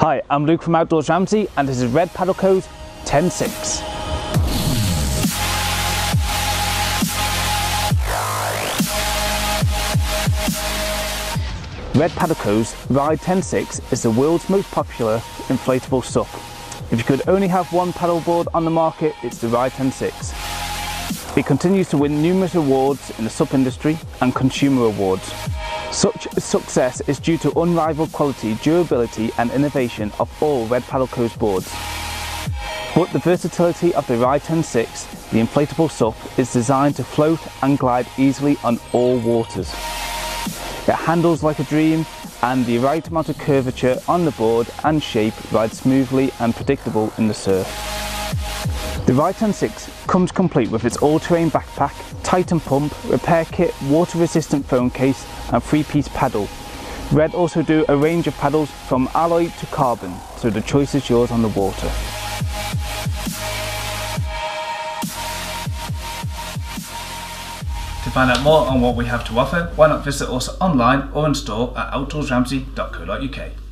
Hi, I'm Luke from Outdoors Ramsey and this is Red Paddle Co 106. Red Paddle Co's Ride 106 is the world's most popular inflatable SUP. If you could only have one paddleboard on the market, it's the Ride 106. It continues to win numerous awards in the SUP industry and consumer awards. Such success is due to unrivaled quality, durability and innovation of all Red Paddle Co's boards. But the versatility of the Ride 106, the inflatable SUP, is designed to float and glide easily on all waters. It handles like a dream and the right amount of curvature on the board and shape rides smoothly and predictable in the surf. The Ride 106 comes complete with its all-terrain backpack, Titan pump, repair kit, water-resistant phone case and three-piece paddle. Red also do a range of paddles from alloy to carbon, so the choice is yours on the water. To find out more on what we have to offer, why not visit us online or in store at outdoorsramsey.co.uk.